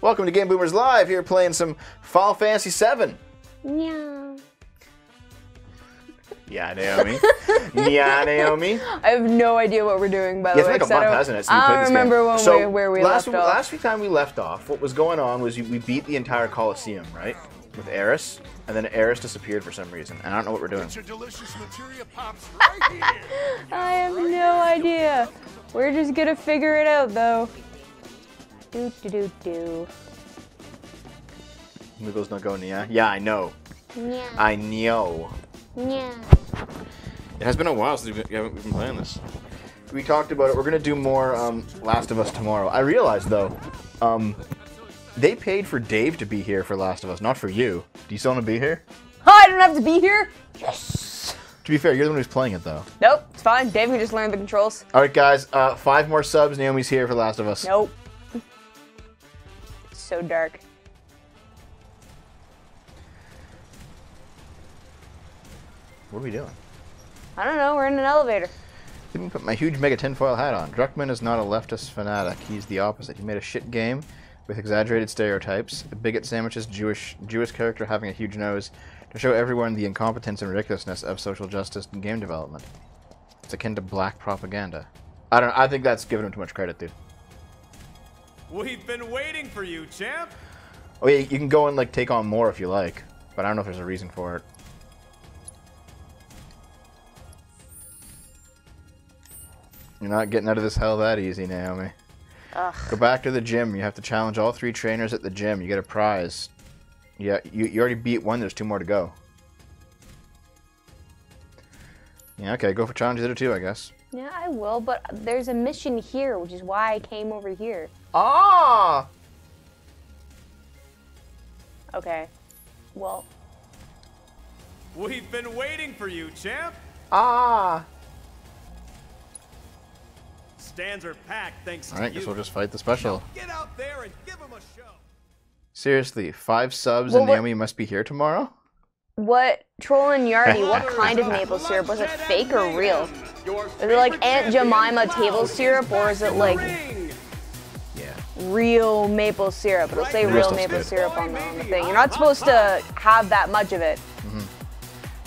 Welcome to Game Boomers Live. Here playing some Final Fantasy VII. Yeah. Yeah, Naomi. yeah, Naomi. I have no idea what we're doing, by Yeah, the it's way. like a 'cause month, I don't, hasn't it? since we I don't remember when so we, where we last, left off. Last time we left off, what was going on was we beat the entire Coliseum, right? With Eris, and then Eris disappeared for some reason, and I don't know what we're doing. Your delicious materia pops right here. I have no idea. We're just gonna figure it out, though. Do do do do. Moogle's not going, yeah? Yeah, I know. Yeah. I know. Yeah. It has been a while since we've been, we've been playing this. We talked about it. We're gonna do more um, Last of Us tomorrow. I realized though, um, they paid for Dave to be here for Last of Us, not for you. Do you still want to be here? Oh, I don't have to be here. Yes. To be fair, you're the one who's playing it though. Nope, it's fine. Dave can just learn the controls. All right, guys. Uh, five more subs. Naomi's here for Last of Us. Nope. So dark. What are we doing? I don't know. We're in an elevator. Let me put my huge mega tinfoil hat on. Druckmann is not a leftist fanatic. He's the opposite. He made a shit game with exaggerated stereotypes. A bigot sandwiches Jewish Jewish character having a huge nose to show everyone the incompetence and ridiculousness of social justice in game development. It's akin to black propaganda. I don't. I think that's giving him too much credit, dude. We've been waiting for you, champ. Oh yeah, you can go and like take on more if you like, but I don't know if there's a reason for it. You're not getting out of this hell that easy, Naomi. Ugh. Go back to the gym. You have to challenge all three trainers at the gym. You get a prize. Yeah, you, you already beat one. There's two more to go. Yeah, okay. Go for challenge the other two, I guess. Yeah, I will, but there's a mission here, which is why I came over here. Ah! Okay. Well, We've been waiting for you, champ. Ah! Stands are packed thanks All to right, you. guess we'll just fight the special. Get out there and give him a show. Seriously, five subs Well, and what- Naomi must be here tomorrow? what Troll and Yardy? what kind of maple syrup was it? Fake or real? Is it like Aunt Jemima table syrup, or is it like Yeah. Real maple syrup? It'll say Real real maple good. syrup on the, on the thing. You're not supposed to have that much of it.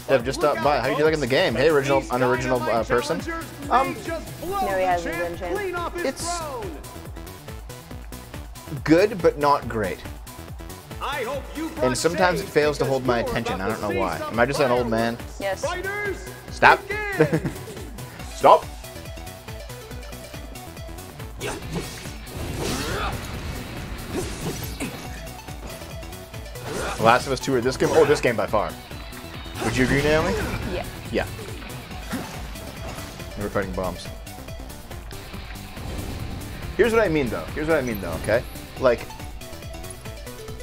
Dev, just stop by. How you liking the game? Hey, original, unoriginal uh, person. Um, No, he hasn't been changed. It's- good, but not great. I hope you And sometimes it fails to hold my attention. I don't know why. Am I just an old man? Yes. Fighters, Stop. begin! Stop. Last of Us 2 or this game? Oh, this game by far. Would you agree, Naomi? Yeah. Yeah. Never fighting bombs. Here's what I mean, though. Here's what I mean, though, okay? Like,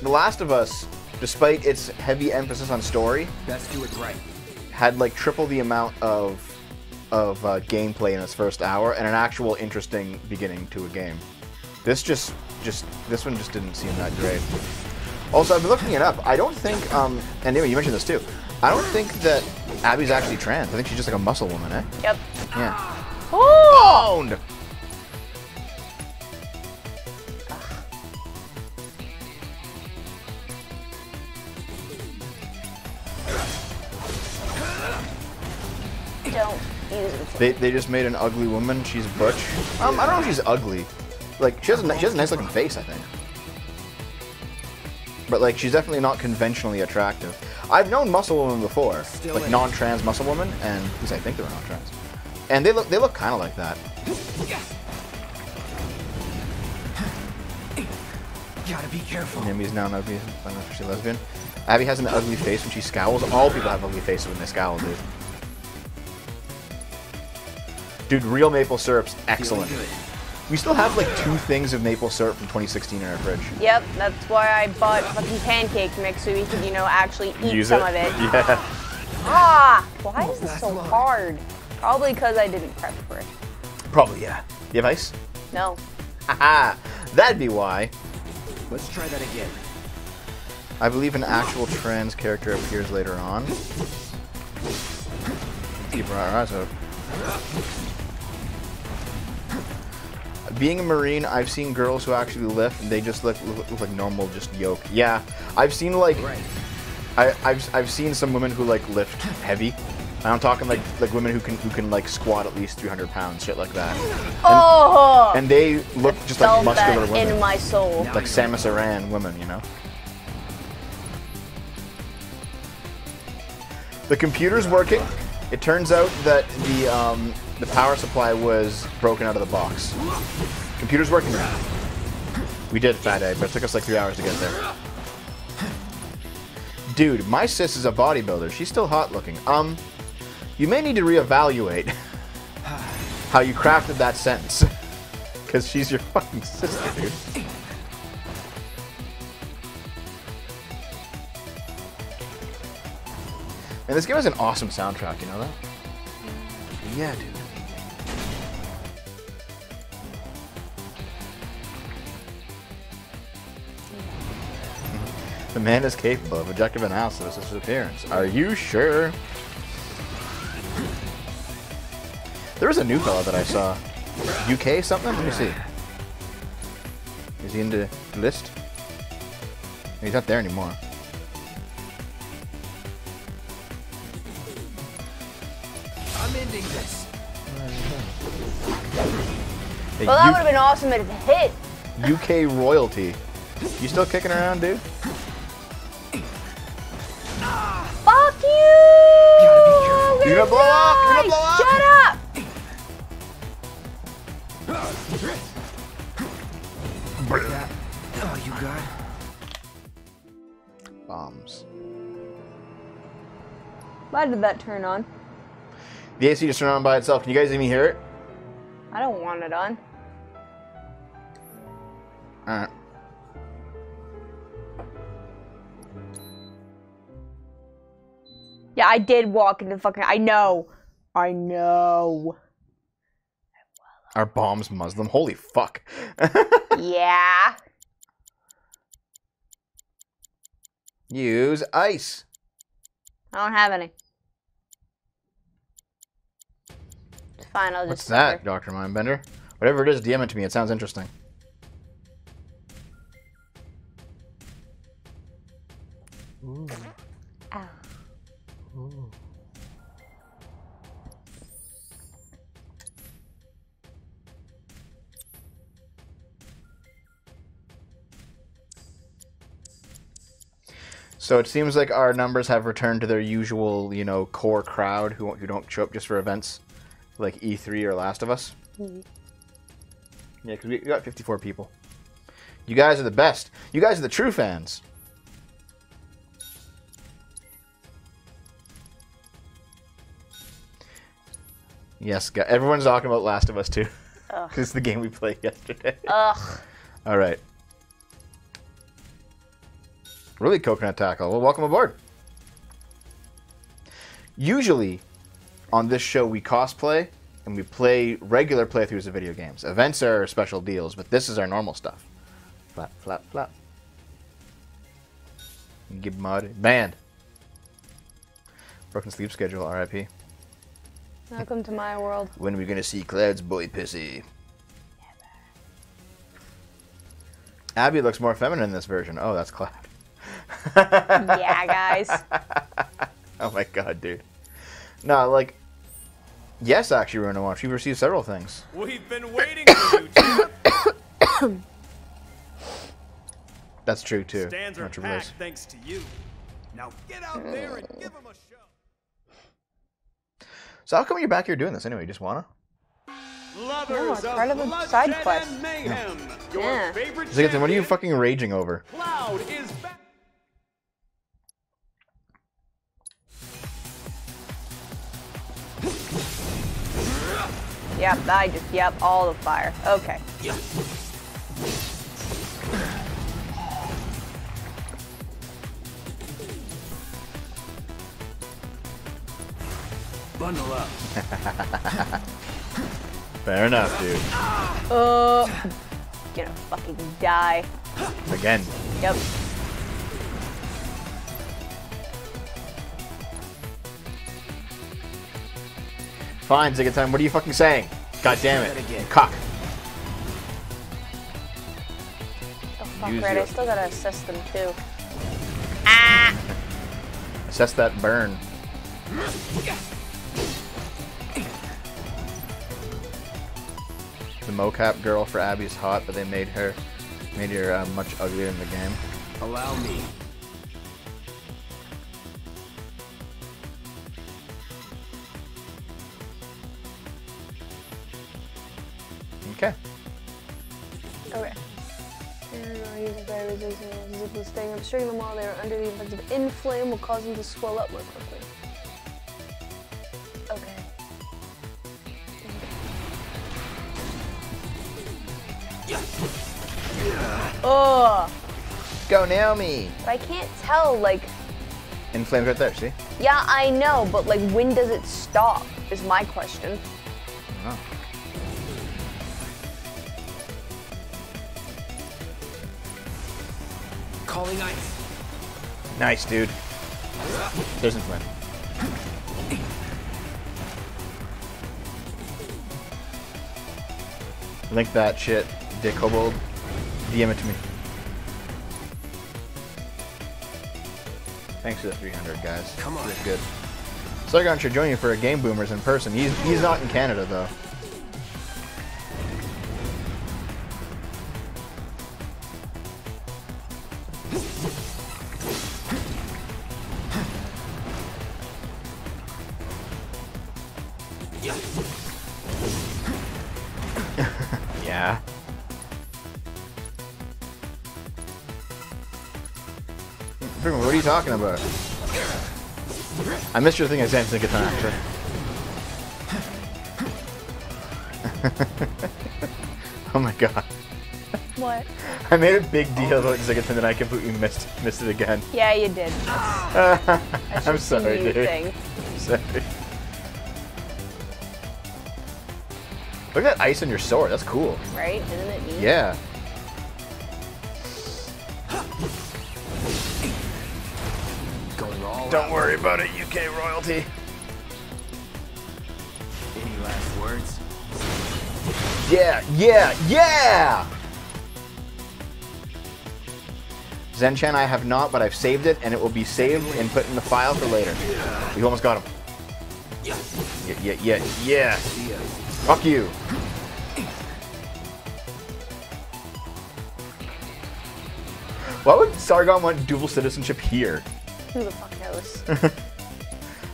The Last of Us, despite its heavy emphasis on story, Best do it right. had like triple the amount of of uh, gameplay in its first hour and an actual interesting beginning to a game. This just just this one just didn't seem that great. Also, I've been looking it up. I don't think um and anyway, you mentioned this too. I don't think that Abby's actually trans. I think she's just like a muscle woman, eh? Yep. Yeah. Oh! Owned. Don't use it. They, they just made an ugly woman. She's butch. Um, I don't know if she's ugly. Like she has a she has a nice looking face, I think. But like she's definitely not conventionally attractive. I've known muscle women before, Still like non-trans muscle women, and at least I think they were non-trans. And they look they look kind of like that. Gotta be careful. Naomi's now an ugly, unofficially lesbian. Abby has an ugly face when she scowls. All people have ugly faces when they scowl, dude. Dude, real maple syrup's excellent. Feeling We still have like two things of maple syrup from 2016 in our fridge. Yep, that's why I bought fucking pancake mix so we could, you know, actually eat Use some it. of it. Yeah. Ah! Why is this so hard? Probably because I didn't prep for it. Probably, yeah. You have ice? No. Haha. That'd be why. Let's try that again. I believe an actual trans character appears later on. Keep our eyes out. Being a marine, I've seen girls who actually lift, and they just look, look, look like normal, just yoke. Yeah, I've seen like, Right. I, I've I've seen some women who like lift heavy. And I'm talking like like women who can who can like squat at least 300 pounds, shit like that. Oh, And they look just like muscular that women, in my soul. like Samus Aran women, you know. The computer's working. It turns out that the um, the power supply was broken out of the box. Computer's working now. We did Fat Egg, but it took us like three hours to get there. Dude, my sis is a bodybuilder. She's still hot looking. Um, you may need to reevaluate how you crafted that sentence. Because she's your fucking sister, dude. And this game has an awesome soundtrack, you know that? Yeah, dude. The man is capable of objective analysis of his appearance. Are you sure? There was a new fella that I saw. UK something? Let me see. Is he in the list? He's not there anymore. I'm ending this. Hey, Well, that would have been awesome if it hit. UK royalty. You still kicking around, dude? You're gonna blow up! You're gonna blow up! Shut up! That. Oh, you got. Bombs. Why did that turn on? The AC just turned on by itself. Can you guys even hear it? I don't want it on. Alright. Yeah, I did walk into the fucking. I know. I know. Our bombs Muslim? Holy fuck. Yeah. Use ice. I don't have any. It's fine. I'll just. What's that. Dr. Mindbender? Whatever it is, DM it to me. It sounds interesting. So it seems like our numbers have returned to their usual, you know, core crowd who who don't show up just for events like E3 or Last of Us. Yeah, because we got 54 people. You guys are the best. You guys are the true fans. Yes, everyone's talking about Last of Us too, Because it's the game we played yesterday. Ugh. All right. Really, coconut tackle. Well, welcome aboard. Usually, on this show, we cosplay and we play regular playthroughs of video games. Events are special deals, but this is our normal stuff. Flap, flap, flap. Give mud. Banned. Broken sleep schedule, RIP. Welcome to my world. When are we gonna see Cloud's boy pissy? Abby looks more feminine in this version. Oh, that's Cloud. Yeah, guys. Oh my god, dude. No, like, yes, actually, Runa Watch. You've received several things. We've been waiting for you, champ. That's true too. Stands are Not packed thanks to you. Now get out there and give them a show. So how come you're back here doing this anyway? You just wanna? Lovers it's part of the bloodshed side quest. mayhem. Your Yeah. favorite Zigatan, what are you fucking raging over? Cloud is back. Yep, I just, yep, all the fire. Okay. Yep. Bundle up. Fair enough, dude. Uh, gonna fucking die. Again. Yep. Fine, second time. What are you fucking saying? God damn it. Again. Cock. Oh, fuck, right. Your... I still gotta assess them too. Ah! Assess that burn. The mocap girl for Abby is hot, but they made her, made her uh, much uglier in the game. Allow me. Staying upstream them while they are under the effect of inflame will cause them to swell up more quickly. Okay. Ugh. Go Naomi! But I can't tell, like, In flames right there, see? yeah, I know, but like, when does it stop? Is my question. Calling ice. Nice, dude. There's in flame. Link that shit, Dick Kobold. DM it to me. Thanks for the 300, guys. Come on. That's good. Sargon should join you for a Game Boomers in person. He's he's not in Canada though. Talking about? I missed your thing at Samsung Guitar actually. oh my god. What? I made a big deal about Zigaton and I completely missed missed it again. Yeah, you did. I'm sorry, dude. thing. Sorry. Look at that ice on your sword. That's cool. Right? Isn't it neat? Yeah. Don't worry about it, UK royalty. Any last words? Yeah, yeah, yeah! Zenchan I have not, but I've saved it, and it will be saved and put in the file for later. We almost got him. Yeah, yeah, yeah, yeah. Fuck you. Why would Sargon want dual citizenship here? Who the fuck knows?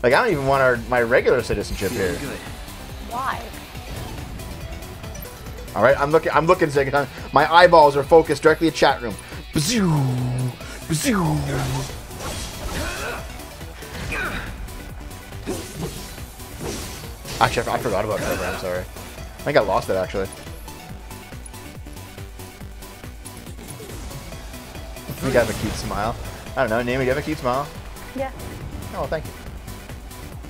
Like, I don't even want our my regular citizenship here. Good. Why? All right, I'm looking. I'm looking, Zegon. My eyeballs are focused directly at chat room. Bazoo, bazoo. Actually, I I forgot about that. I'm sorry. I think I lost it actually. You have a cute smile. I don't know, Naomi, do you have a cute smile? Yeah. Oh, thank you.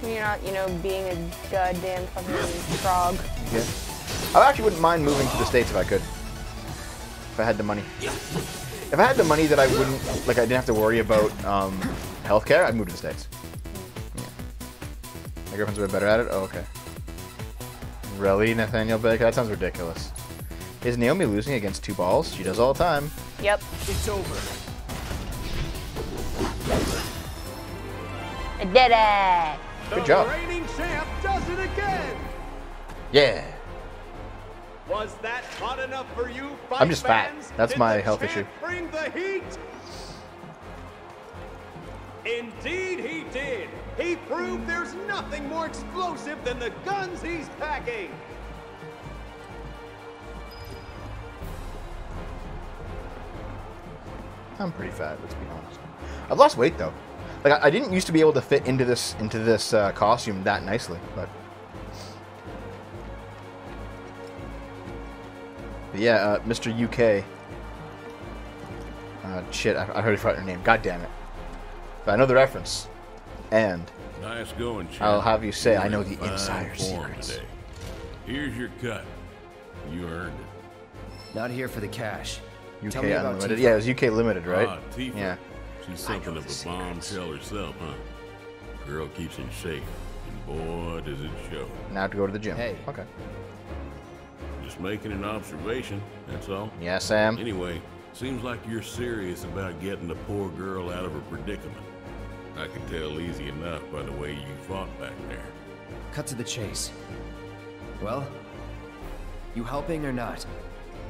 You're not, you know, being a goddamn fucking frog. Yeah. I actually wouldn't mind moving to the States if I could. If I had the money. If I had the money that I wouldn't, like I didn't have to worry about um, healthcare, I'd move to the States. Yeah. My girlfriend's a bit better at it? Oh, okay. Really, Nathaniel Baker? That sounds ridiculous. Is Naomi losing against two balls? She does all the time. Yep. It's over. Did it! Good the job. reigning champ does it again. Yeah. Was that hot enough for you, fight I'm just fat. That's Did my the health champ issue. Bring the heat. Indeed, he did. He proved there's nothing more explosive than the guns he's packing. I'm pretty fat, let's be honest. I've lost weight though. Like I, I didn't used to be able to fit into this into this uh, costume that nicely, but. But yeah, uh, Mr. UK. Uh, shit, I, I already forgot your name. God damn it. But I know the reference. And Nice going, champ. I'll have you say You're I know the fine insider secrets. today. Here's your cut. You earned it. Not here for the cash. UK Tell me about Unlimited. Tifa. Yeah, it was UK Limited, right? Ah, Yeah. She's something of a bombshell herself, huh? Girl keeps in shape, and boy, does it show. Now I have to go to the gym. Hey. Okay. Just making an observation, that's all. Yeah, Sam. Anyway, Seems like you're serious about getting the poor girl out of her predicament. I can tell easy enough by the way you fought back there. Cut to the chase. Well, you helping or not?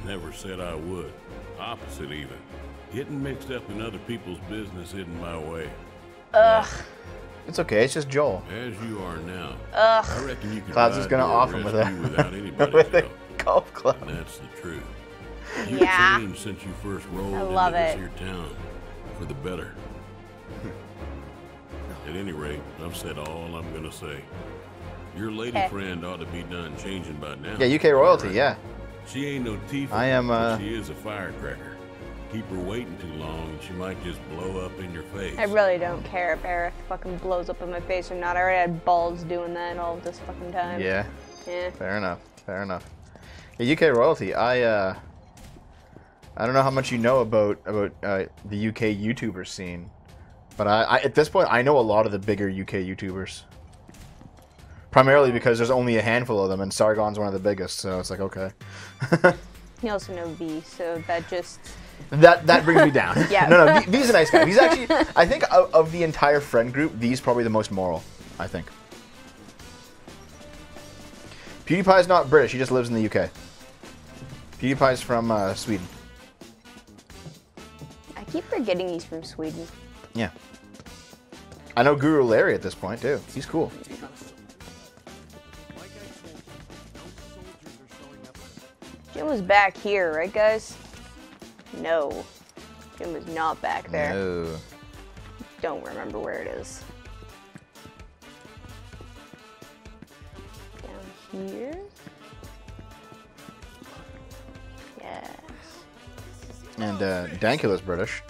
Never said I would. Opposite, even. Getting mixed up in other people's business isn't my way. Ugh. It's okay. It's just Joel As you are now, Ugh. I reckon you could Clouds is gonna off him with rescue a- without anybody's with a golf club. And that's the truth. You Yeah. changed since you first rolled I love into this here town. For the better. At any rate, I've said all I'm gonna say. Your lady Okay. friend ought to be done changing by now. Yeah, UK royalty. Yeah. She ain't no Tifa. I am, uh, she is a firecracker. Keep her waiting too long, she might just blow up in your face. I really don't care if Eric fucking blows up in my face or not. I already had balls doing that all this fucking time. Yeah. Yeah. Fair enough. Fair enough. Yeah, UK royalty. I uh, I don't know how much you know about about uh, the UK YouTuber scene, but I, I at this point I know a lot of the bigger UK YouTubers. Primarily because there's only a handful of them, and Sargon's one of the biggest. So it's like okay, You also know V, so that just that that brings me down. Yeah. no, no, V's a nice guy. He's actually I think of, of the entire friend group, V's probably the most moral. I think. PewDiePie's not British. He just lives in the UK. PewDiePie's from uh, Sweden. I keep forgetting he's from Sweden. Yeah. I know Guru Larry at this point too. He's cool. Jim was back here, right, guys? No. It was not back there. No. Don't remember where it is. Down here? Yes. And uh, Dankula's British.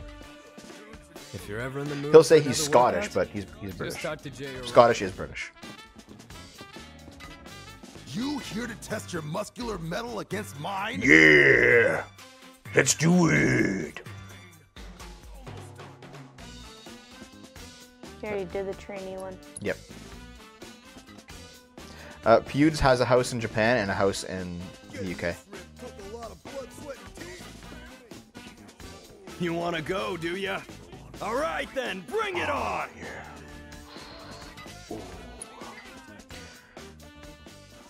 If you're ever in the mood He'll say he's Scottish, but he's he's British. talk to Scottish is British. You here to test your muscular metal against mine? Yeah. Let's do it. You already did the trainee one. Yep. Uh, Pewds has a house in Japan and a house in the UK. You want to go, do ya? All right then, bring it on!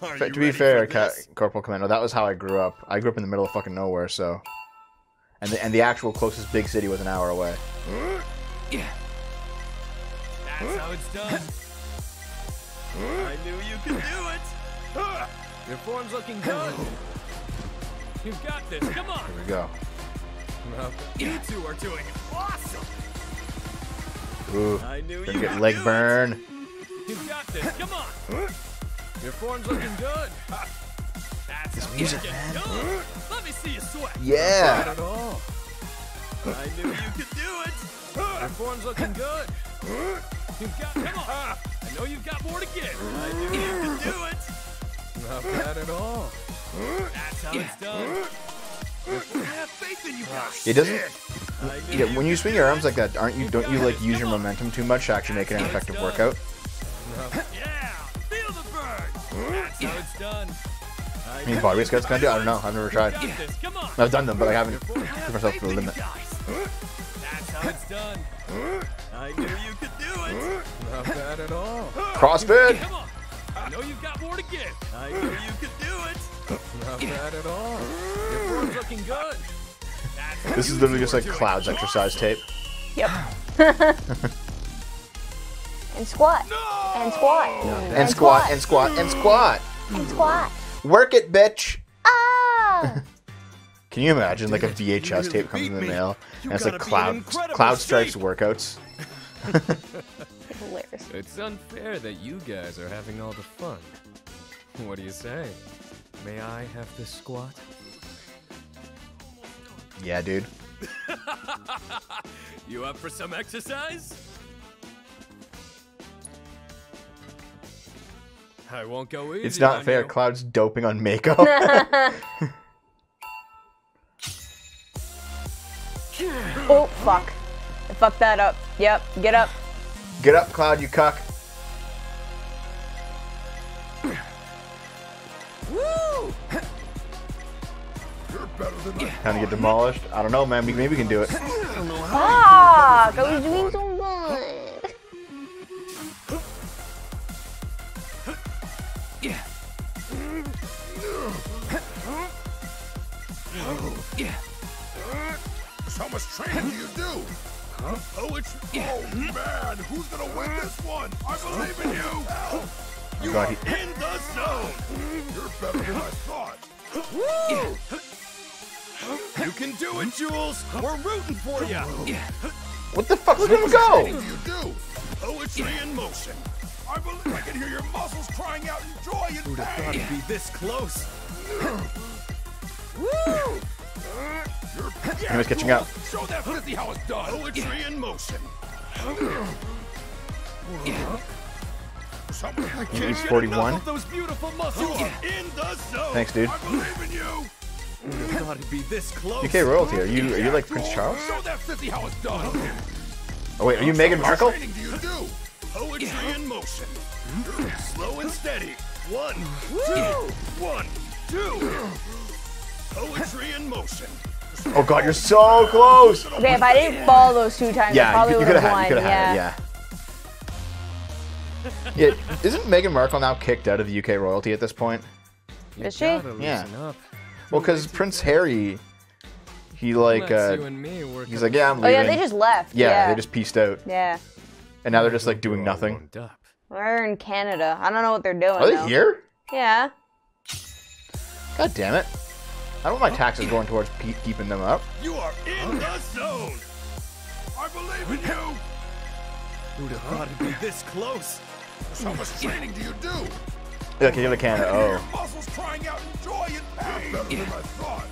Are Fa- to be fair, Ca- Corporal Commando, that was how I grew up. I grew up in the middle of fucking nowhere, so. And the, and the actual closest big city was an hour away. Yeah. That's how it's done. I knew you could do it. Your form's looking good. You've got this. Come on. Here we go. Well, You two are doing awesome. Ooh. I knew you get leg do it. burn. You've got this. Come on. your form's looking good. That's music, man. Let me see you sweat. Not Yeah. at all. I knew you could do it. Your form's looking good. You've got. Come on. I know you've got more to give. I knew you could do it. Not bad at all. That's how it's done. I have faith in you guys. It doesn't. I knew Yeah, when you swing your arms like that, aren't you? Don't you like use your momentum too much to actually make it an effective workout? Yeah. Feel the burn. That's how it's done. I mean, weight scouts kind of do. I don't know. I've never tried. Got this. Come on. I've done them, but I haven't put myself to the limit. That's how it's done. I knew you could do it. Not bad at all. CrossFit. Come on. I know you've got more to give. I knew you could do it. Not bad at all. Your form's looking good. That's This is literally just like Cloud's exercise tape. Yep. and squat. And squat. And squat, and squat, and squat. And squat. Work it, bitch. Ah! Can you imagine like a VHS tape comes in the mail and it's like Cloud Cloud Strife's workouts? Hilarious. It's unfair that you guys are having all the fun. What do you say? May I have this squat? Yeah, dude. You up for some exercise? I won't go easy. It's not on fair. you. Cloud's doping on Mako. Oh, fuck. I fucked that up. Yep, get up. Get up, Cloud, you cuck. better than my Kind of get demolished. I don't know, man. Maybe we can do it. Fuck! I was doing so good. How much training do you do? Huh? Oh, it's... Oh, man, who's gonna win this one? I believe in you! You God, are he- in the zone! You're better than I thought. You can do it, Jules. We're rooting for you. What the fuck? Look at him go! What do you do? Poetry in motion. I believe I can hear your muscles crying out in joy and pain! Who'd have thought it'd be this close? You're He was catching up. Show that 50 how it's done. Poetry in motion. He's 41. those beautiful muscles. in the zone. Thanks, dude. I believe in you. Who'd have thought it'd be this close? UK royalty. Are you are you like Prince Charles? Show that 50 how it's done. Oh wait, are you Meghan Markle? training do you do? Poetry in motion. Slow and steady. One, two, one, two. Poetry in motion. Oh god, you're so close! Okay, if I didn't fall those two times, I Yeah, probably you, you would could have have had, you won. could have yeah. had it, yeah. Yeah, isn't Meghan Markle now kicked out of the UK royalty at this point? Is she? Yeah. up. Well, because Prince Harry, he like, uh, and me work he's like, yeah, I'm leaving. Oh yeah, they just left. yeah, Yeah. they just pieced out, Yeah. and now they're just like doing nothing. warmed up. We're in Canada. I don't know what they're doing. Are they though. here? Yeah. God damn it! I don't want my taxes going towards keeping them up. You are in the zone. I believe in you. Who'd have thought it'd be this close? How much training do you do? Yeah, can you go to Canada? Can Oh, muscles crying out in joy and pain. You're better than I thought.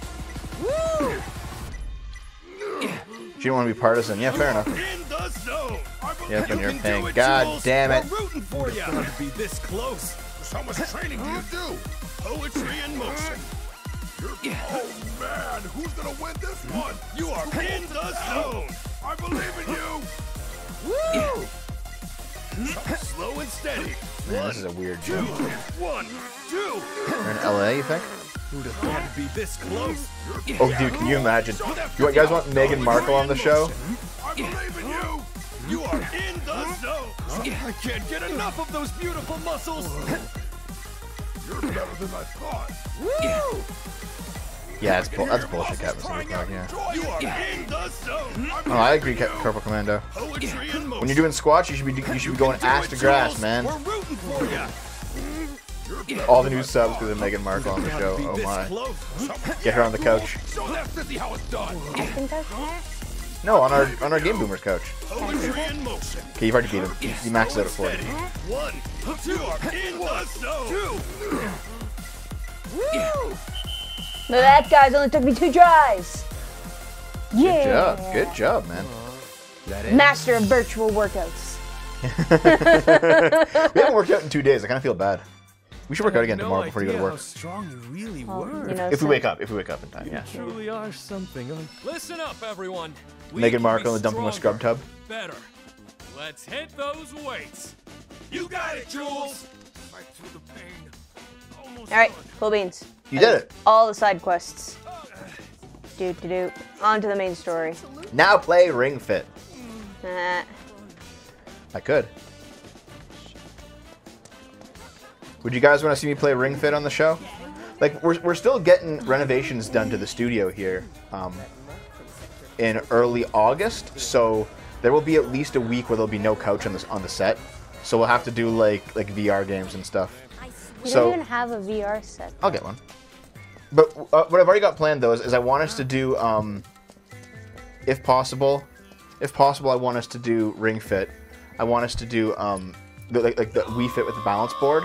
she didn't want to be partisan. Yeah, fair enough. In the zone. Yep, and you you're paying. God damn it! We're rooting for you. Be this close. How much training do you do? Poetry in motion. You're, oh man, who's gonna win this hmm. one? You are in the zone. I believe in you. woo Slow and steady. Man, this is a weird jump. One, two. We're in LA, you think? Who'd have thought it'd be this close? Oh, dude, can you imagine? You guys want Meghan Markle on the show? I believe in you. You are in the zone. I can't get enough of those beautiful muscles. You're better than I thought. Yeah, that's, bull- that's bullshit, Captain Crying Superclock, yeah. joy. You are in the zone. Oh, I agree, Cap- Corporal Commando. Poetry in motion. When you're doing squats, you should be you should be going ass to grass, man. We're rooting for you. Mm. All the new subs because of Meghan Markle on the show. Oh my. Get her on the couch. Show that 50 how it's done. I think that's No, on our on our Game Boomers couch. Poetry in motion. Okay, you've already beat him. You, you maxed out at 40. One, two, are in the zone. No, that guy's only took me two tries. Good Yeah. job. Good job, man. Master of virtual workouts. We haven't worked out in two days. I kind of feel bad. We should work out again no tomorrow before you go to idea work. How strong you really Well, were. you know, If we wake up, if we wake up in time, yeah. truly are something. Un- Listen up, everyone. We Meghan can Markle be in the dumping a scrub tub. Better. Let's hit those weights. You got it, Jules. Right through the pain. Almost All right, done. cool beans. You did it. All the side quests. Do do do. On to the main story. Now play Ring Fit. Uh, I could. Would you guys want to see me play Ring Fit on the show? Like, we're, we're still getting renovations done to the studio here um, in early August, so there will be at least a week where there'll be no couch on the, on the set. So we'll have to do like like VR games and stuff. We So- don't even have a VR set. I'll get one. But uh, what I've already got planned though is, is I want us to do, um, if possible, if possible, I want us to do Ring Fit. I want us to do um, the, like, like the Wii Fit with the balance board.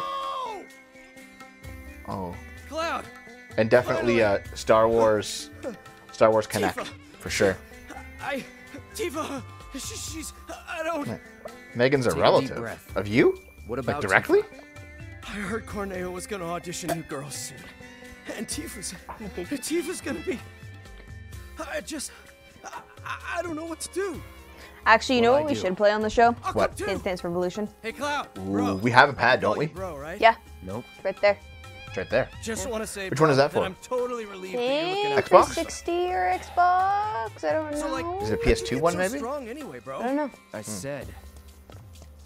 Oh, Cloud. and definitely uh, Star Wars, Star Wars Kinect for sure. I. Tifa. She, she's. I don't. Megan's a Take relative breath. of you. What Like about directly? I heard Corneo was gonna audition new girls soon. And Tifa's. Tifa's gonna be. I just. I, I- I don't know what to do. Actually, you know what I we do. should play on the show? I'll What? Dance. Dance Revolution. Hey, Cloud. Ooh, we have a pad, don't oh, we? Bro, right? Yeah, Nope. right there. It's right there. Just want to say, Which one is that for? I'm totally relieved that you're Think looking out. Xbox? 360 or Xbox? I don't know. So like, Is it a why do you PS2 one, so maybe? Strong anyway, bro. I don't know. I hmm. said,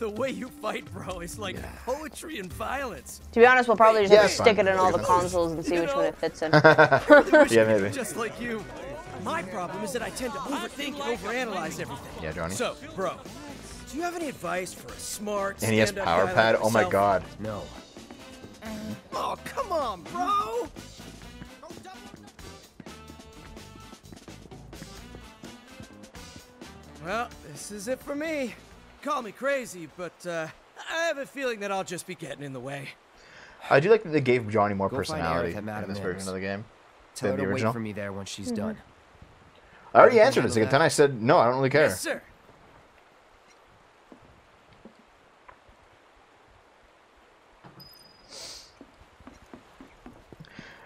The way you fight, bro, is like poetry and violence. To be honest, we'll probably just Yeah, have to stick fine. it in all the consoles and see You which know- one it fits in. Yeah, maybe. Just like you. My problem is that I tend to overthink and overanalyze everything. Yeah, Johnny. So, bro, do you have any advice for a smart And he has stand-up power pad. Like oh my god. no. Oh, come on, bro. Well, this is it for me. Call me crazy, but uh, I have a feeling that I'll just be getting in the way. I do like that they gave Johnny more Go personality in this version of the game Tell than her the to wait for me there when she's done. I already You answered it. handle Second time I said no. I don't really care. Yes, sir.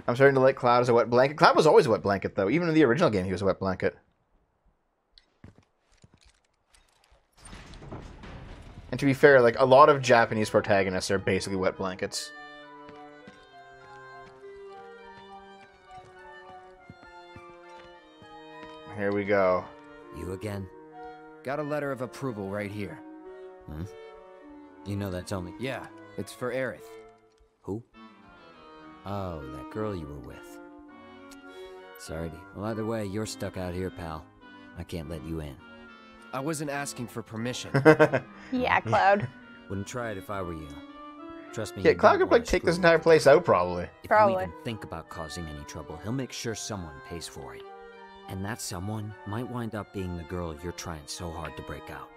I'm starting to like Cloud as a wet blanket. Cloud was always a wet blanket, though. Even in the original game, he was a wet blanket. And to be fair, like a lot of Japanese protagonists are basically wet blankets. Here we go. You again? Got a letter of approval right here. Hmm? You know that's only... Yeah, it's for Aerith. Who? Oh, that girl you were with. Sorry. Well, either way, you're stuck out here, pal. I can't let you in. I wasn't asking for permission. Yeah, Cloud. Wouldn't try it if I were you. Trust me. yeah, Cloud could like take this entire place out, probably. If Probably. you even think about causing any trouble, he'll make sure someone pays for it. And that someone might wind up being the girl you're trying so hard to break out.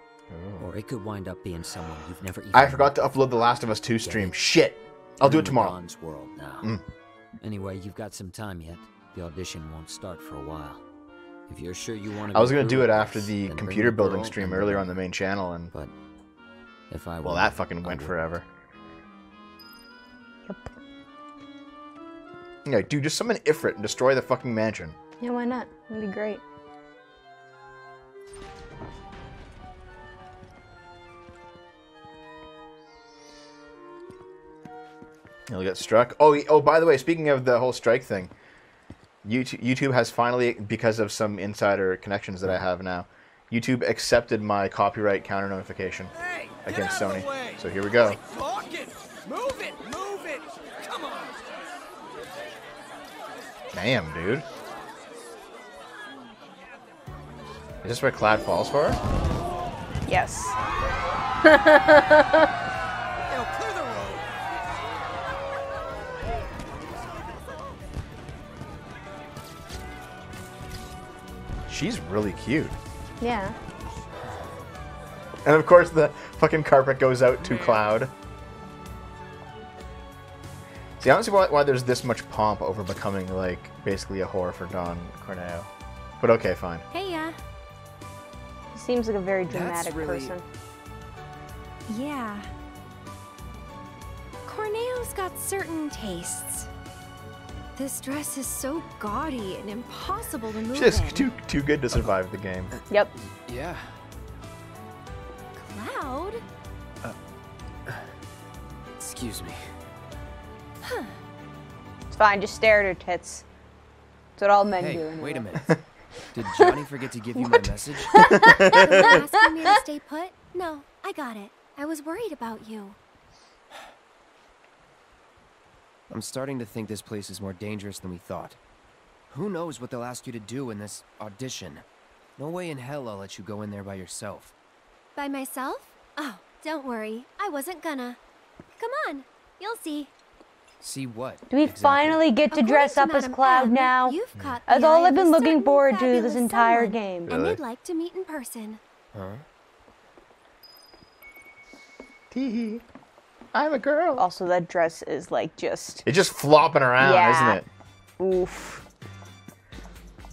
Or it could wind up being someone you've never even I forgot to upload the Last of Us 2 stream. Shit. I'll do it tomorrow. Dawn's world now. Mm. Anyway, you've got some time yet. The audition won't start for a while. If you're sure you want to I was gonna gonna do it after the computer building stream earlier on the main channel, and But if I well, that fucking went forever. Yep. Yeah, dude, just summon Ifrit and destroy the fucking mansion. Yeah, why not? That'd be great. You'll get struck. Oh, y- oh, by the way, speaking of the whole strike thing, YouTube, YouTube has finally, because of some insider connections that I have now, YouTube accepted my copyright counter notification Hey, against Sony. So here we go. Move it, move it. Come on. Damn, dude. Is this where Cloud falls for her? Yes. She's really cute. Yeah. And of course, the fucking carpet goes out to Cloud. See, I don't see why, why there's this much pomp over becoming, like, basically a whore for Don Corneo. But okay, fine. Hey, yeah. He seems like a very That's dramatic really- person. Yeah. Corneo's got certain tastes. This dress is so gaudy and impossible to move She's in. too, too good to survive the game. Yep. yeah. Cloud? Uh, excuse me. It's fine. Just stare at her tits. That's what all men do. Hey, Anyway. wait a minute. Did Johnny forget to give you my message? Were you asking me to stay put? No, I got it. I was worried about you. I'm starting to think this place is more dangerous than we thought. Who knows what they'll ask you to do in this audition? No way in hell I'll let you go in there by yourself. By myself? Oh, don't worry. I wasn't gonna. Come on. You'll see. See what? Do we exactly? finally get to According dress to up as Cloud M, now? You've caught That's all I've been looking forward to this entire someone, game. And Really? I'd like to meet in person. Huh? Tee I'm a girl. Also, that dress is like just It's just flopping around, Yeah. isn't it? oof.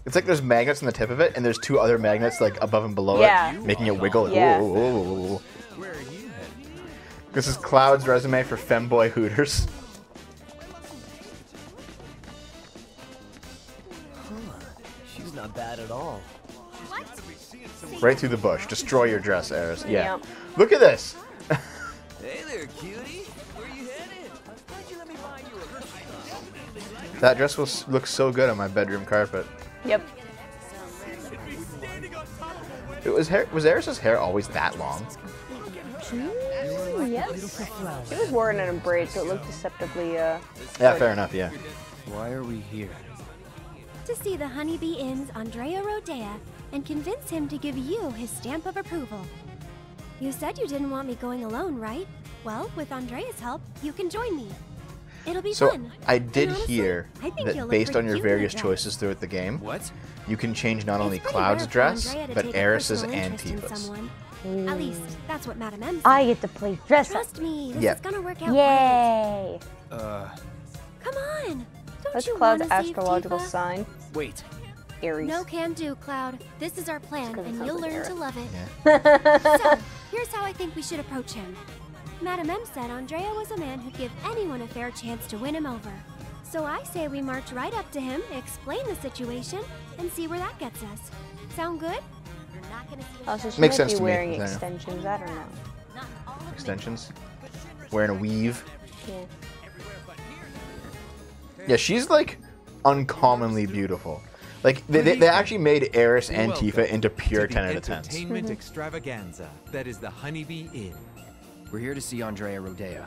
It's like there's magnets on the tip of it, and there's two other magnets like above and below Yeah. it, making it wiggle. Yeah. Whoa, whoa, whoa, whoa, whoa. This is Cloud's resume for femboy Hooters. She's not bad at all. Right through the bush. Destroy your dress, Eris. Yeah. Yep. Look at this. Hey there, cutie. Where you headed? Why'd you let me buy you a That dress will look so good on my bedroom carpet. Yep. It was hair. Was Eris's hair always that long? Mm, yes. She was wearing it in braids, so it looked deceptively, uh... Yeah, good. fair enough. Yeah. Why are we here? To see the Honeybee Inn's Andrea Rhodea and convince him to give you his stamp of approval. You said you didn't want me going alone, right? Well, with Andrea's help, you can join me. It'll be So fun. I did honestly, hear I think that based on your cute in a various choices throughout the game, What? you can change not only It's pretty Cloud's dress, but take Eris's and Tifa's. someone. At least, that's what Madame M said. I get to play dress up. Trust me, this Yeah. is gonna work out great. Yay! Uh, Come on. Don't What's you Cloud's wanna save astrological Tifa? sign? wait. Aries. No can do, Cloud. This is our plan, and you'll like learn to love it. Yeah. so, here's how I think we should approach him. Madame M said Andrea was a man who'd give anyone a fair chance to win him over. So I say we march right up to him, explain the situation, and see where that gets us. Sound good? You're not gonna see Oh, so she Makes sense be to me, wearing Nathaniel. extensions. I don't know. Extensions. Wearing a weave. Yeah. Yeah, she's like uncommonly beautiful. Like they, they, they actually made Eris and Welcome Tifa into pure to 10 out of 10s. Entertainment extravaganza that is the Honeybee Inn. We're here to see Andrea Rhodea.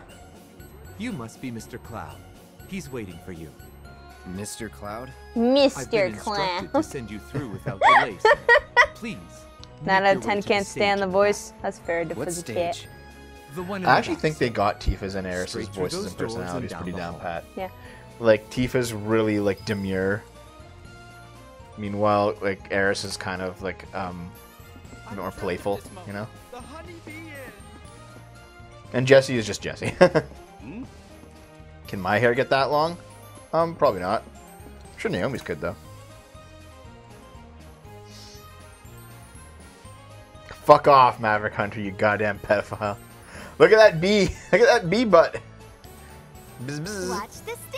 You must be Mr. Cloud. He's waiting for you. Mr. Cloud? I've been Mr. instructed to Clown. send you through without delay. sir. Please. Nine out of ten can't stand the and voice. That's fair. To What Because a cat. stage? The one in I the actually back, think they got Tifa's and Eris's voices and personalities pretty the down pat. Yeah. Like Tifa's really like demure. Meanwhile, like Eris is kind of like um more playful, you know. The honeybee inn. And Jesse is just Jesse. Can my hair get that long? Um, probably not. Sure, Naomi's could though. Fuck off, Maverick Hunter, you goddamn pedophile. Look at that bee. Look at that bee butt. Bzz, bzz. Watch the stinger, sweetie.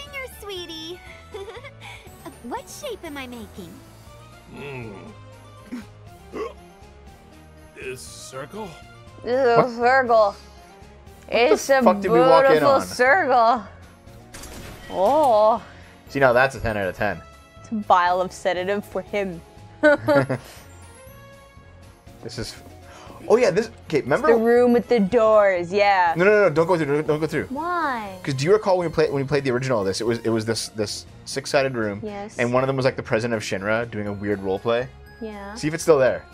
What shape am I making? Hmm. This circle? This is a circle. It's a fuck did we walk in beautiful circle. Oh, See, now that's a 10 out of 10. it's a vial of sedative for him. This is. Oh yeah, this. Okay, remember? The room with the doors. Yeah. No, no, no! Don't go through. Don't, don't go through. Why? Because do you recall when we played when we played the original of this? It was it was this this six sided room. Yes. And one of them was like the president of Shinra doing a weird role play. Yeah. See if it's still there.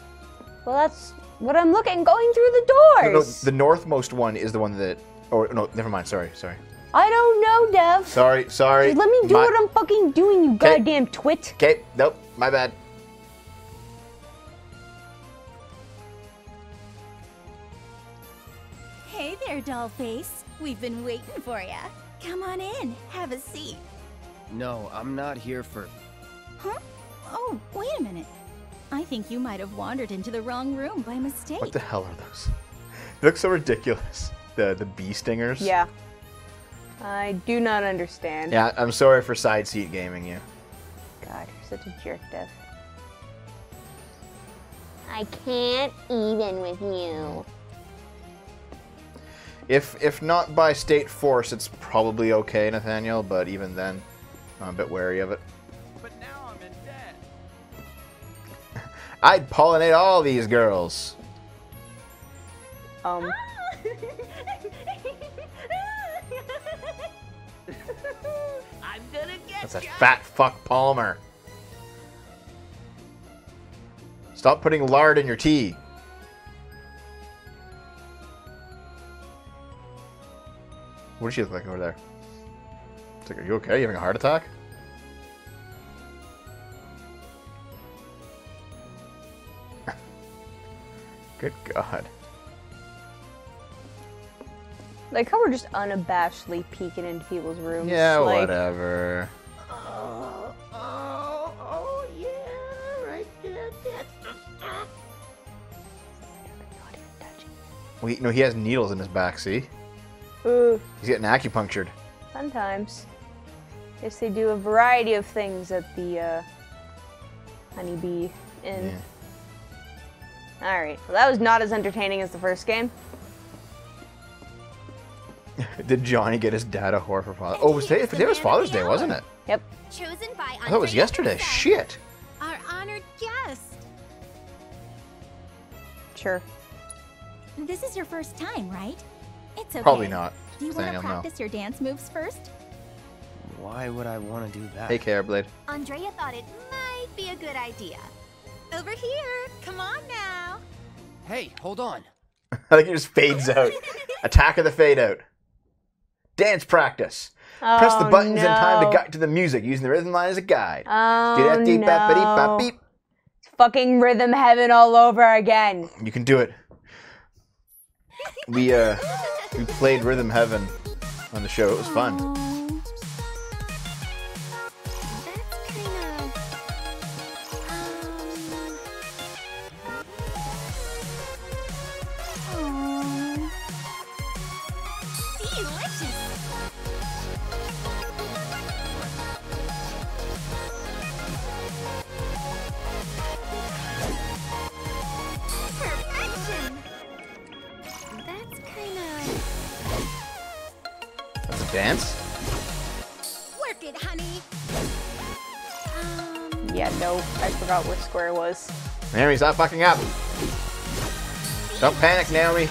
Well, that's what I'm looking. Going through the No, doors. no, the northmost one is the one that. Or no, never mind. Sorry, sorry, I don't know, Dev. sorry, sorry. Just let me do My- what I'm fucking doing, you Okay. goddamn twit. Okay, nope, my bad. Hey there, dollface. We've been waiting for ya. Come on in, have a seat. No, I'm not here for. Huh? Oh, wait a minute. I think you might have wandered into the wrong room by mistake. What the hell are those? They look so ridiculous. The the bee stingers. Yeah. I do not understand. Yeah, I'm sorry for side seat gaming you. God, you're such a jerk, Dev. I can't even with you. If if not by state force, it's probably okay, Nathaniel. But even then, I'm a bit wary of it. But now I'm in debt. I'd pollinate all these girls. Um. I'm gonna get That's a fat fuck Palmer. Stop putting lard in your tea. What does she look like over there? It's like, are you okay? You having a heart attack? Good God. Like how we're just unabashedly peeking into people's rooms. Yeah, like, whatever. Oh, oh, oh, yeah, right there. That's the stuff. Well, he, no, he has needles in his back. See, Ooh, he's getting acupunctured. sometimes. Yes, they do a variety of things at the uh, Honeybee Inn. Alright, well that was not as entertaining as the first game. Did Johnny get his dad a whore for father? Oh, it was today, today was Father's Day, wasn't it? Yep. Chosen by I thought it was yesterday. Shit. Our honored guest. Sure. This is your first time, right? It's okay. Probably not. Do you want to Daniel, no. practice your dance moves first? Why would I want to do that? Hey, Careblade. Andrea thought it might be a good idea. Over here. Come on now. Hey, hold on. I think it just fades out. Attack of the fade out. Dance practice. Oh, Press the Oh, buttons in time to guide to the music using the rhythm line as a guide. Oh, Do that deep bap beep bap no. beep. It's fucking rhythm heaven all over again. You can do it. We uh we played Rhythm Heaven on the show. It was fun. Naomi, stop fucking up. Don't panic, Naomi.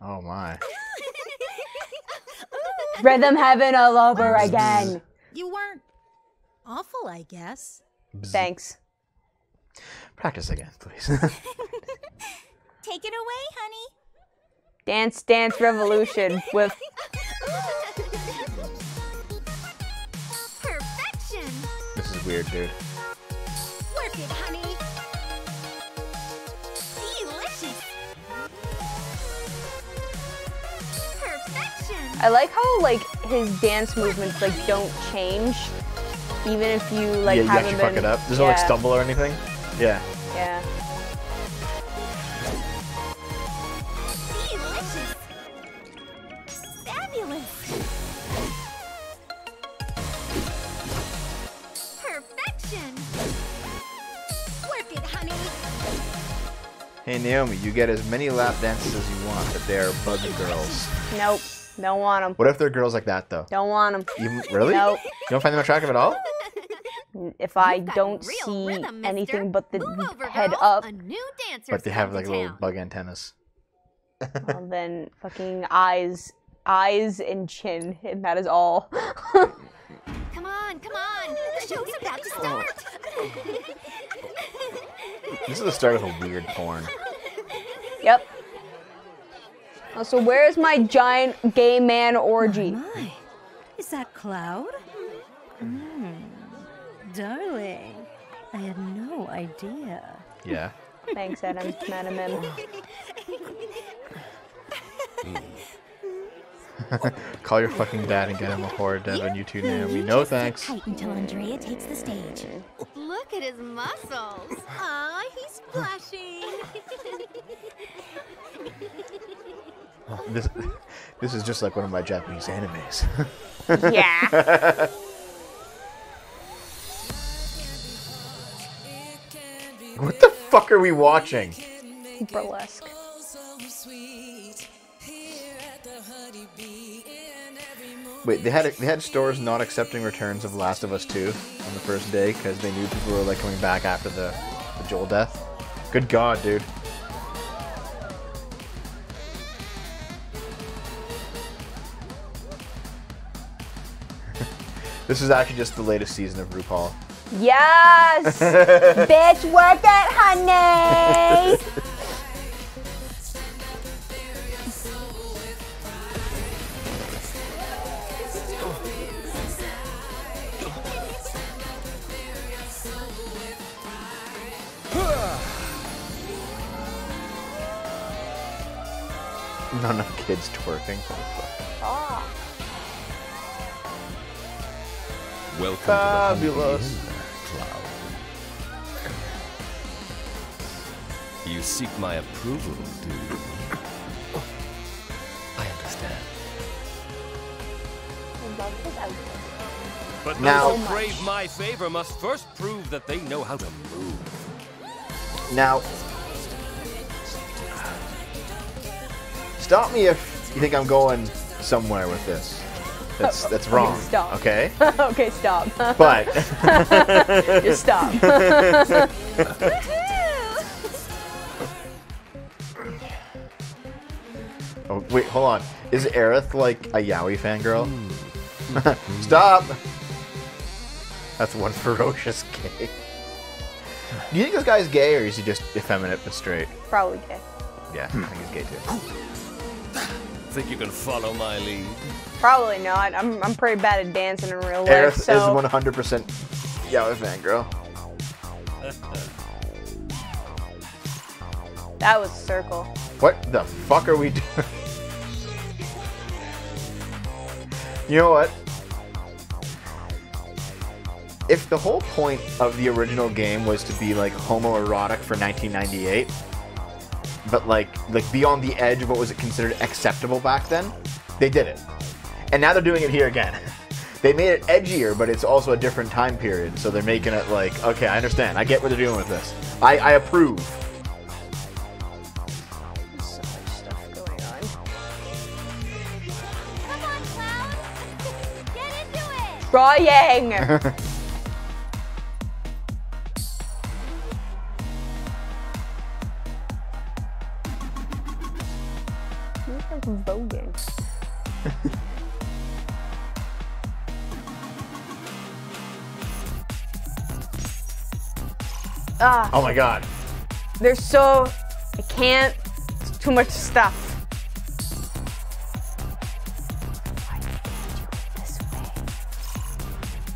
Oh my. Rhythm heaven all over again. You weren't awful, I guess. Thanks. Practice again, please. Take it away, honey. Dance Dance Revolution with Perfection. this is weird, dude. I like how like his dance movements like don't change, even if you like yeah, you haven't actually been. fuck it up. There's no like stumble or anything. Yeah. Yeah. Delicious. Fabulous. Perfection. Work it, honey. Hey Naomi, you get as many lap dances as you want, but they are bug girls. Nope. Don't want them. What if they're girls like that though? Don't want them. Even really? Nope. You don't find them attractive at all? If I don't see rhythm, anything but the over, head girls. up, A new But they have like to little bug antennas. well, then fucking eyes, eyes and chin, and that is all. Come on, come on. The show's about to oh. start. This is the start of a weird porn. yep. Oh, so where's my giant gay man orgy? My, is that Cloud? Mm. Darling, I had no idea. Yeah. Thanks, Adam. Madam M. Call your fucking dad and get him a horror Devin. You two Naomi. No thanks. Tight until Andrea takes the stage. Look at his muscles. Aw, he's blushing. This this is just like one of my Japanese animes. Yeah. what the fuck are we watching? Burlesque. Wait, they had they had stores not accepting returns of Last of Us 2 on the first day because they knew people were like coming back after the, the Joel death. Good God, dude. This is actually just the latest season of RuPaul. Yes! Bitch, work it, honey! Not enough kids twerking. Ah. Welcome Fabulous. to the Cloud. You seek my approval, do you? I understand. But Now- those who crave my favor must first prove that they know how to move. Now, stop me if you think I'm going somewhere with this. That's that's Okay, wrong. stop. Okay. okay, stop. But just stop. oh wait, hold on. Is Aerith like a Yaoi fangirl? Hmm. Stop! That's one ferocious gay. Do you think this guy's gay or is he just effeminate but straight? Probably gay. Yeah, I think he's gay too. Hmm. Think you can follow my lead? Probably not. I'm I'm pretty bad at dancing in real life, Aerith so is 100% Yaoi fangirl. that was a circle. What the fuck are we doing? you know what? If the whole point of the original game was to be like homoerotic for 1998, but like like beyond the edge of what was considered acceptable back then, they did it. And now they're doing it here again. they made it edgier, but it's also a different time period, so they're making it like, okay, I understand. I get what they're doing with this. I, I approve. So much stuff going on. Come on, Cloud. Get into it. Trying. ah, Oh my god. there's so I can't. It's too much stuff.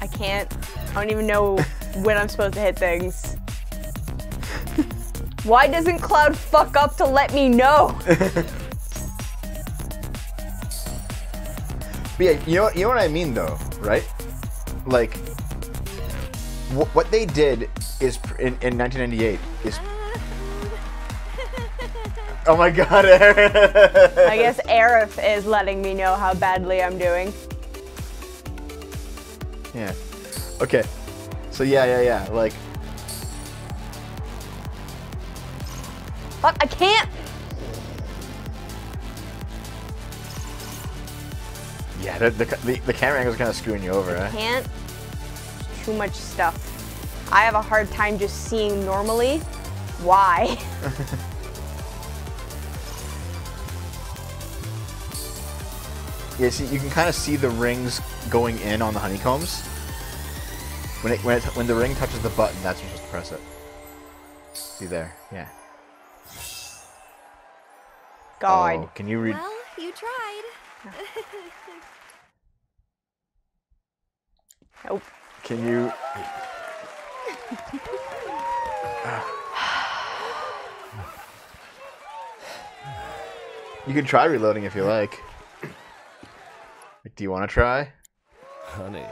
I can't. I don't even know when I'm supposed to hit things. Why doesn't Cloud fuck up to let me know? But yeah, you know, you know what I mean though, right? Like, what they did is in, in 1998 is. Oh my god! I guess Aerith is letting me know how badly I'm doing. Yeah. Okay. So yeah, yeah, yeah. Like, Fuck, I can't. yeah, the the, the, the camera angle's kind of screwing you over, eh? Can't. Too much stuff. I have a hard time just seeing normally. Why? Yeah, see, you can kind of see the rings going in on the honeycombs. When it when it, when the ring touches the button, that's when you're supposed to press it. See there? Yeah. God. Oh, can you read? Well, you tried. Nope. Can you? You can try reloading if you like. Like, Do you want to try? Honey,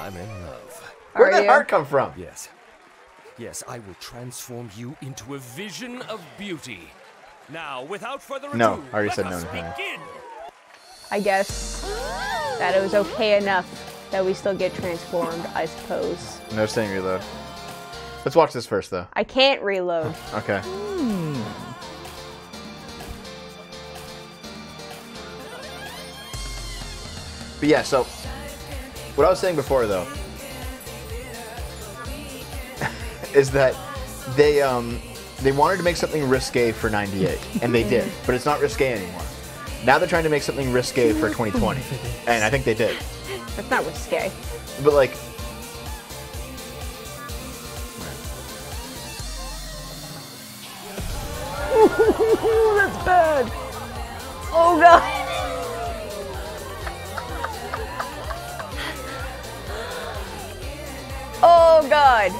I'm in love. Where'd that heart come from? Yes. Yes, I will transform you into a vision of beauty. Now, without further ado, No, I already let said no to her. begin. I guess that it was okay enough that we still get transformed, I suppose. No saying reload. Let's watch this first, though. I can't reload. Okay. But yeah, so what I was saying before, though, is that they um they wanted to make something risque for '98, and they did, but it's not risque anymore. Now they're trying to make something risque for 2020, and I think they did. That's not risque. But like, That's bad. Oh god. Oh god.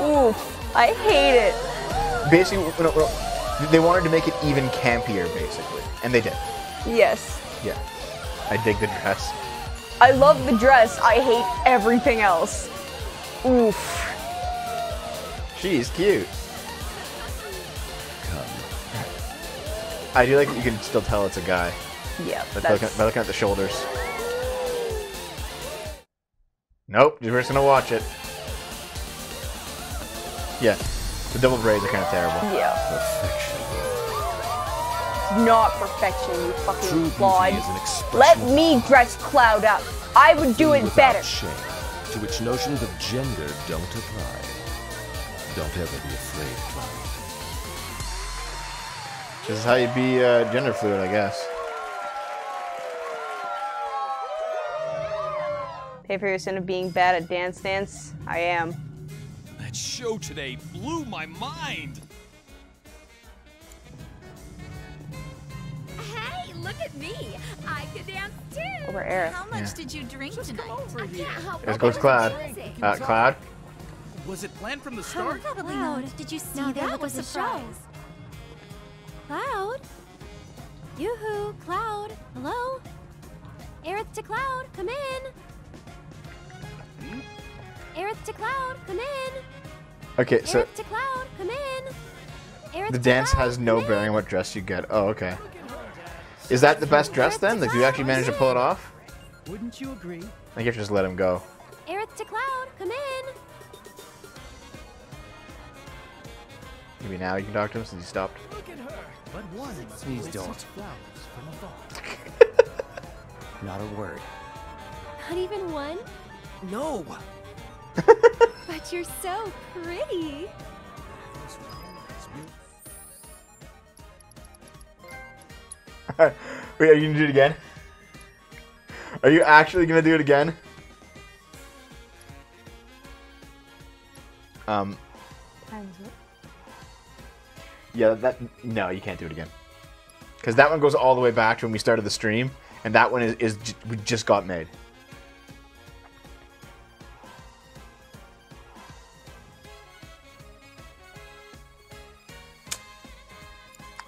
Oof. I hate it. basically, no, no, they wanted to make it even campier, basically, and they did. Yes. Yeah, I dig the dress. I love the dress. I hate everything else. Oof. She's cute. I do like that you can still tell it's a guy. Yeah, By that's- looking, by looking at the shoulders. Nope, we're just gonna watch it. Yeah, the double braids are kind of terrible. Yeah. Not perfection, you fucking True flawed. is an Let me dress Cloud up. I would do it better. shame, to which notions of gender don't apply. Don't ever be afraid, Cloud. This is how you be uh, gender fluid, I guess. Pay for your sin of being bad at Dance Dance. I am. That show today blew my mind. Look at me. I could dance too. Over Aerith. How much Yeah. did you drink tonight? I can't help There it. goes Cloud. Uh, Cloud? Was it planned from the How start? probably Cloud, not. did you see Now they that? look Was at the surprise. Cloud? Yoo-hoo, Cloud. Hello? Aerith to Cloud, come in. Aerith to Cloud, come in. Okay, so Aerith to Cloud, come in. Aerith the dance Cloud, has no come in. bearing on what dress you get. Oh, okay. Is that the best dress then? Like, do you actually manage to pull it off? Wouldn't you agree? I think you have to just let him go. Aerith to Cloud, come in. Maybe now you can talk to him since he stopped. Look at her. But one must Please don't. from. Not a word. Not even one? No. But you're so pretty. Wait, are you gonna do it again? Are you actually gonna do it again? Um. Yeah, that no, you can't do it again. Because that one goes all the way back to when we started the stream, and that one is, is we just got made.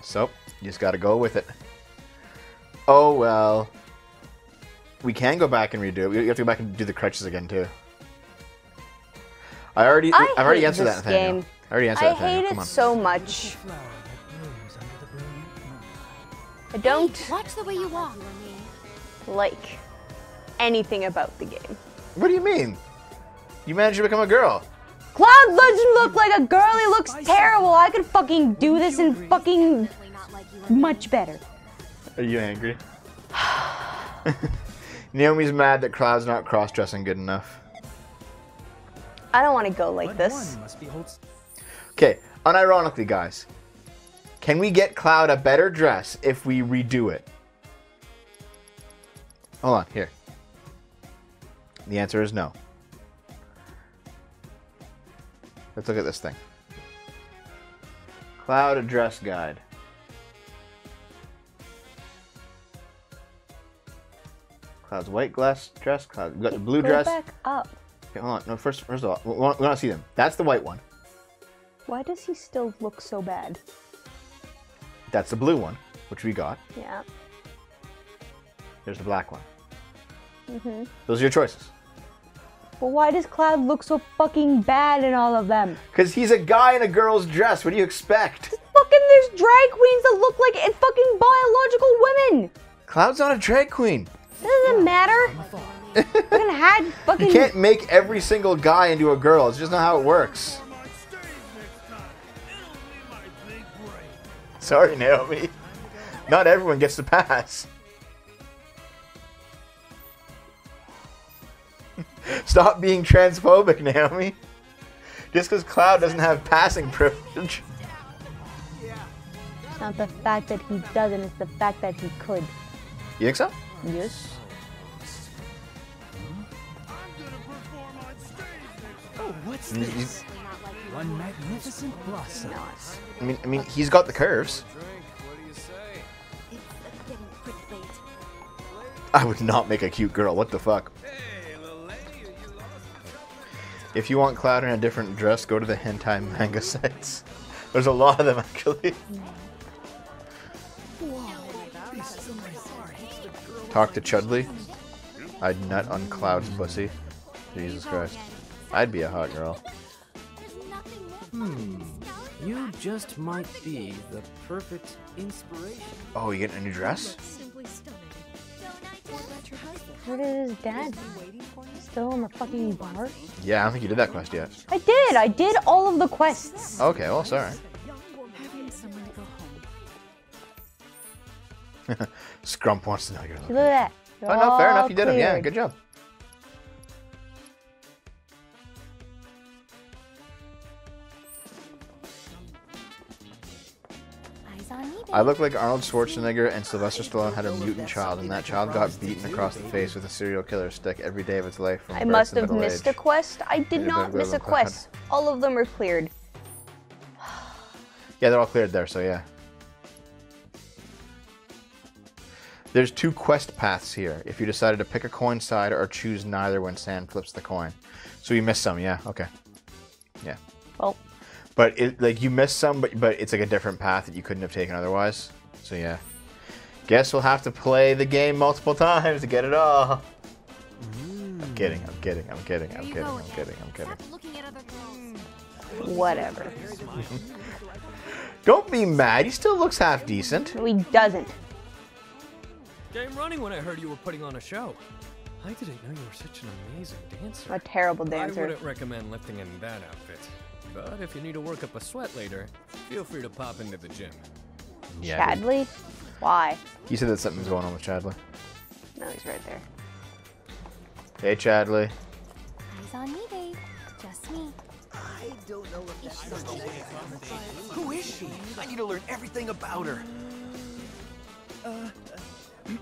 So, you just gotta go with it. Oh well. We can go back and redo it. We have to go back and do the crutches again too. I already, I have already answered this that, Nathaniel. game. I already answered I that, Nathaniel. hate Come it on. so much. I don't Watch the way you walk. like anything about the game. What do you mean? You managed to become a girl. Cloud doesn't look like a girl. He looks terrible. I could fucking do this and fucking much better. Are you angry? Naomi's mad that Cloud's not cross-dressing good enough. I don't want to go like this. One must be hold. Okay, unironically, guys, can we get Cloud a better dress if we redo it? Hold on, here. The answer is no. Let's look at this thing. Cloud a dress guide. Cloud's white glass dress. Cloud, we got the blue Go dress. back up. Okay, hold on. No, first, first of all, we want, we want to see them. That's the white one. Why does he still look so bad? That's the blue one, which we got. Yeah. There's the black one. Mhm. Those are your choices. But why does Cloud look so fucking bad in all of them? Because he's a guy in a girl's dress. What do you expect? Fucking there's drag queens that look like fucking biological women. Cloud's not a drag queen. Doesn't matter. fucking had fucking. You can't make every single guy into a girl. It's just not how it works. Sorry, Naomi. Not everyone gets to pass. Stop being transphobic, Naomi. Just because Cloud doesn't have passing privilege. It's not the fact that he doesn't, it's the fact that he could. You think so? Yes. Oh, what's You- you- this? One magnificent blossom. I mean, I mean, he's got the curves. I would not make a cute girl. What the fuck? If you want Cloud in a different dress, go to the hentai manga sites. There's a lot of them actually. Talk to Chadley. I'd nut on Cloud's pussy. Jesus Christ. I'd be a hot girl. Hmm. You just might be the perfect inspiration. Oh, you getting a new dress? Where did his dad? Still in the fucking bar? Yeah, I don't think you did that quest yet. I did. I did all of the quests. Okay, well, sorry. Scrump wants to know your Look at that. Oh, no, fair enough. You did him. Yeah, good job. Eyes on me, babe. I look like Arnold Schwarzenegger and Sylvester Stallone had a mutant child, and that child got beaten across the face with a serial killer stick every day of its life. I must have missed age. a quest. I did not miss a quest. All of them are cleared. Yeah, they're all cleared there, so yeah. There's two quest paths here. If you decided to pick a coin side or choose neither when Sam flips the coin. So you missed some, yeah, okay. Yeah. Well. But it like you missed some, but but it's like a different path that you couldn't have taken otherwise. So yeah. Guess we'll have to play the game multiple times to get it all. I'm mm. kidding, I'm kidding, I'm kidding, I'm kidding, I'm kidding, I'm kidding. Looking at other girls. Whatever. Don't be mad, he still looks half decent. No, he doesn't. Came running when I heard you were putting on a show. I didn't know you were such an amazing dancer. A terrible dancer. I wouldn't recommend lifting in that outfit. But if you need to work up a sweat later, feel free to pop into the gym. Yeah. Chadley? Why? He said that something's going on with Chadley. No, he's right there. Hey Chadley. Eyes on me, babe. Just me. I don't know if that's Who is she? I need to learn everything about her. Uh,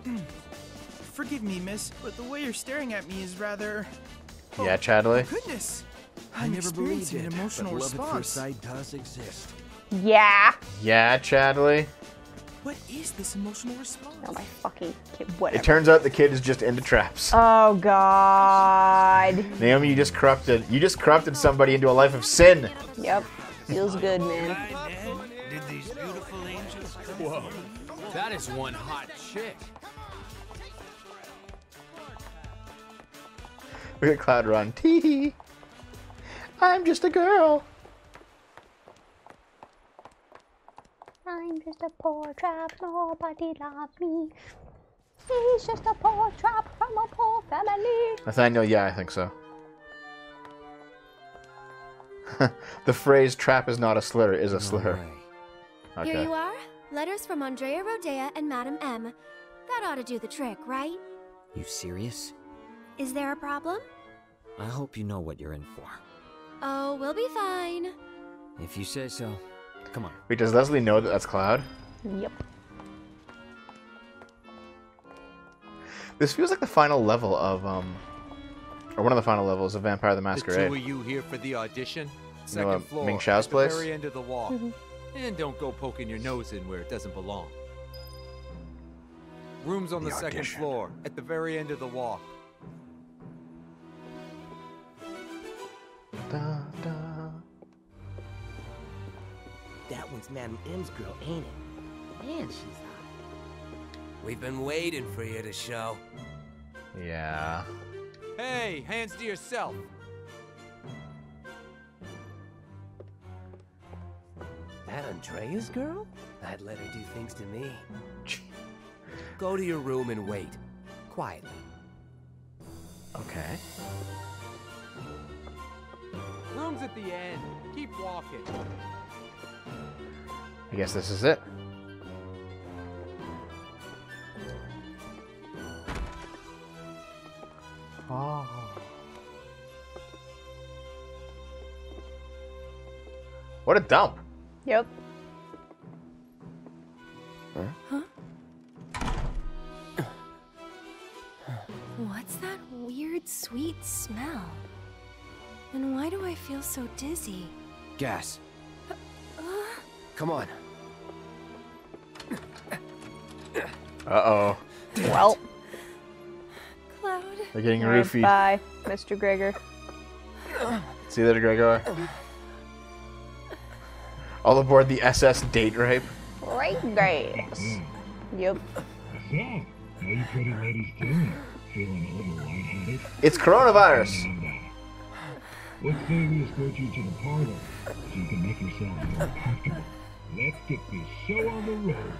forgive me, miss, but the way you're staring at me is rather. Oh, yeah, Chadley. Goodness! I I'm never believed experiencing it, an emotional but love at response. first sight does exist. Yeah. Yeah, Chadley. What is this emotional response? Oh my fucking kid. Whatever. It turns out the kid is just into traps. Oh God. Naomi, you just corrupted. You just corrupted somebody into a life of sin. Yep. Feels good, man. Did these beautiful angels come Whoa, that is one hot chick. Look at Cloud run. Tee hee. I'm just a girl. I'm just a poor trap, nobody loves me. He's just a poor trap from a poor family. Nathaniel, yeah, I think so. the phrase trap is not a slur is a slur. Okay. Here you are. Letters from Andrea Rhodea and Madame M. That ought to do the trick, right? You serious? Is there a problem? I hope you know what you're in for. Oh, we'll be fine. If you say so. Come on. Wait, does Leslie know that that's Cloud? Yep. This feels like the final level of um, or one of the final levels of Vampire the Masquerade. The two Masquerade. of you here for the audition? You Second know, uh, floor, Ming Shao's at place? the very end of the wall. Mhm. And don't go poking your nose in where it doesn't belong. Rooms on the, The second floor, at the very end of the wall. That one's Madam M's girl, ain't it? Man, she's hot. We've been waiting for you to show. Yeah. Hey, hands to yourself. That Andrea's girl? I'd let her do things to me. Go to your room and wait. Quietly. Okay. Room's at the end. Keep walking. I guess this is it. Oh. What a dump. Yep. Huh? What's that weird, sweet smell? And why do I feel so dizzy? Gas. Come on. Uh-oh. Well, Cloud. They're getting Alright, roofied. bye, Mr. Gregor. See you later, Gregor. All aboard the SS Date Rape. Right, Grace. Mm-hmm. Yep. So, how you pretty ladies doing? Feeling a little lightheaded? It's coronavirus. Let's say we escort you to the parlor so you can make yourself more comfortable. Let's get this show on the road.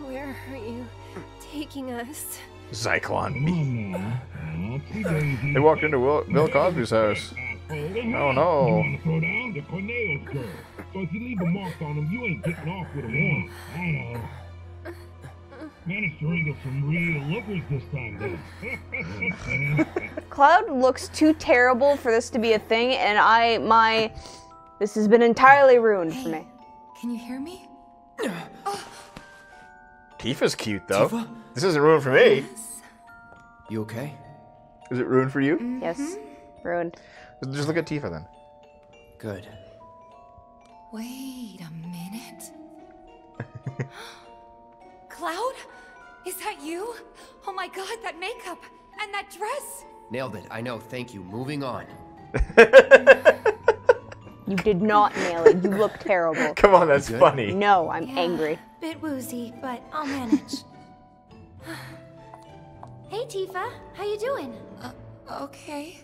Where are you taking us? Zyklon. Come on now. Oopsie daisy. They walked into Will, Bill Cosby's house. Oh You no. wanna throw down the Corneo's girl. So if you leave a mark on him, you ain't getting off with a warning. I know. managed to wrangle some real lookers this time, then. Cloud looks too terrible for this to be a thing, and I my this has been entirely ruined for me. Can you hear me? Tifa's cute though. This isn't ruined for me. Yes. You okay? Is it ruined for you? Mm-hmm. Yes, ruined. Just look at Tifa then. Good. Wait a minute. Cloud? Is that you? Oh my god, that makeup and that dress. Nailed it. I know. Thank you. Moving on. You did not nail it. You look terrible. Come on, that's funny. No, I'm angry. Bit woozy, but I'll manage. hey, Tifa. How you doing? Uh, okay.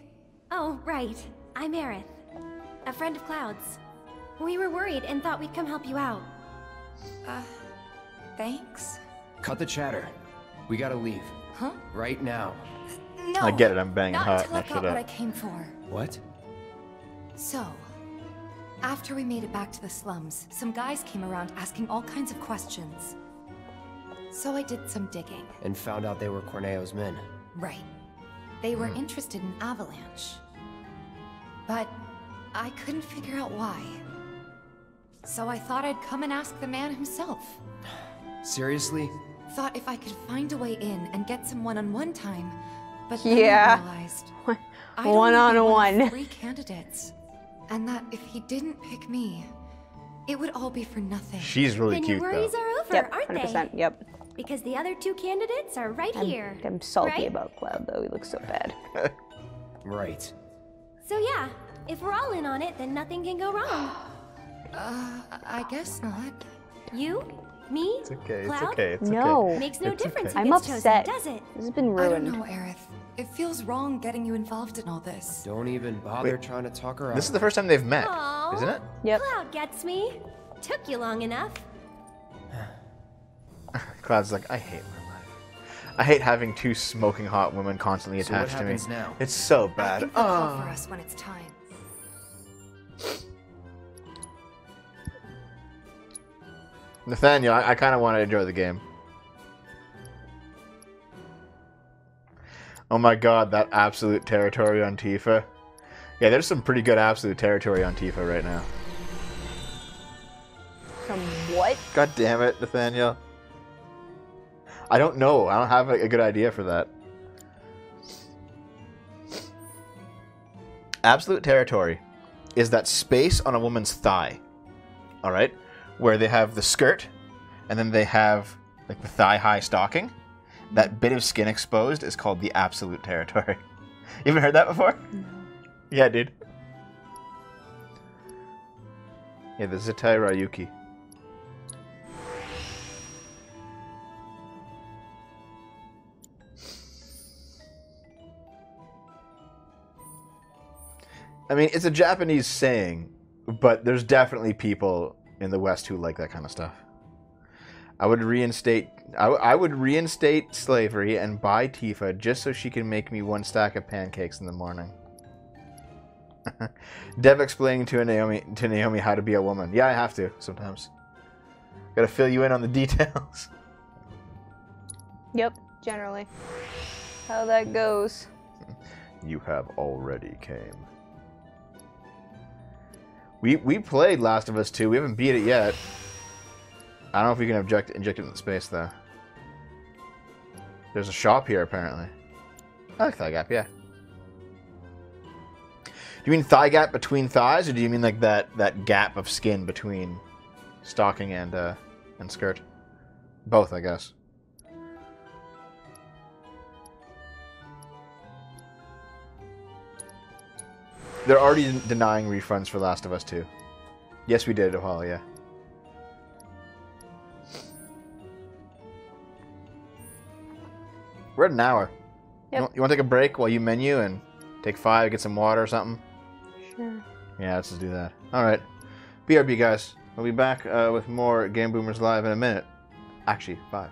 Oh, right. I'm Aerith. A friend of Cloud's. We were worried and thought we'd come help you out. Uh, thanks. Cut the chatter. We gotta leave. Huh? Right now. No. I get it, I'm banging not hot. until I got what. I came for. What? So, after we made it back to the slums, some guys came around asking all kinds of questions. So I did some digging. And found out they were Corneo's men. Right. They were hmm. interested in Avalanche. But I couldn't figure out why. So I thought I'd come and ask the man himself. Seriously? Thought if I could find a way in and get some one-on-one time, but then Yeah. I realized I'd only be One-on-one. three candidates, and that if he didn't pick me, it would all be for nothing. She's really then cute your worries though. are over, Yep, aren't 100%. they? Yep. Because the other two candidates are right I'm, here. I'm salty right? about Cloud though. He looks so bad. Right. So yeah, if we're all in on it, then nothing can go wrong. Uh, I guess not. You, me, It's okay. It's Cloud? okay. It's No. okay. Makes no It's difference okay. who I'm gets upset. chosen, does it? This has been I don't ruined. know, Aerith. It feels wrong getting you involved in all this. Don't even bother Wait. trying to talk her out. This is the first time they've met, Aw, isn't it? Yep. Cloud gets me. Took you long enough. Cloud's like, I hate my life. I hate having two smoking hot women constantly So what attached to me. happens now? It's so I bad. think they'll call Oh. for us when it's time. Nathaniel, I, I kind of want to enjoy the game. Oh my god, that absolute territory on Tifa. Yeah, there's some pretty good absolute territory on Tifa right now. From what? God damn it, Nathaniel. I don't know. I don't have a, a good idea for that. Absolute territory is that space on a woman's thigh. All right? Where they have the skirt and then they have like the thigh high stocking. That bit of skin exposed is called the absolute territory. You haven't heard that before? Yeah, dude. Yeah, the Zettai Ryouiki. I mean, it's a Japanese saying, but there's definitely people in the West who like that kind of stuff. I would reinstate. I, w- I would reinstate slavery and buy Tifa just so she can make me one stack of pancakes in the morning. Dev explaining to Naomi to Naomi how to be a woman. Yeah, I have to sometimes. Got to fill you in on the details. Yep. Generally. How that goes. You have already came. We we played Last of Us 2. We haven't beat it yet. I don't know if we can inject inject it in space though. There's a shop here apparently. I like thigh gap, yeah. Do you mean thigh gap between thighs, or do you mean like that that gap of skin between stocking and uh, and skirt? Both, I guess. They're already denying refunds for Last of Us 2. Yes, we did, Ohio, yeah. We're at an hour. Yep. You, want, to take a break while you menu and take five, get some water or something? Sure. Yeah, let's just do that. All right. BRB, guys. We'll be back uh, with more Game Boomers Live in a minute. Actually, five.